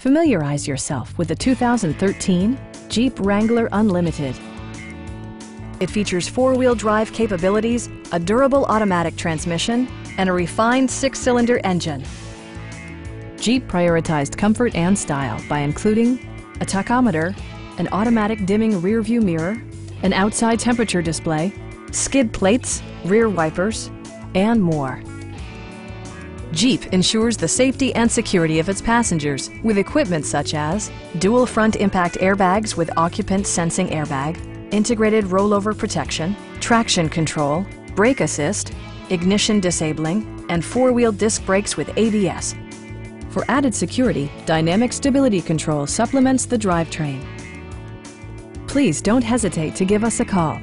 Familiarize yourself with the 2013 Jeep Wrangler Unlimited. It features four-wheel drive capabilities, a durable automatic transmission, and a refined six-cylinder engine. Jeep prioritized comfort and style by including a tachometer, an automatic dimming rearview mirror, an outside temperature display, skid plates, rear wipers, and more. Jeep ensures the safety and security of its passengers with equipment such as dual front impact airbags with occupant sensing airbag, integrated rollover protection, traction control, brake assist, ignition disabling, and four-wheel disc brakes with ABS. For added security, Dynamic Stability Control supplements the drivetrain. Please don't hesitate to give us a call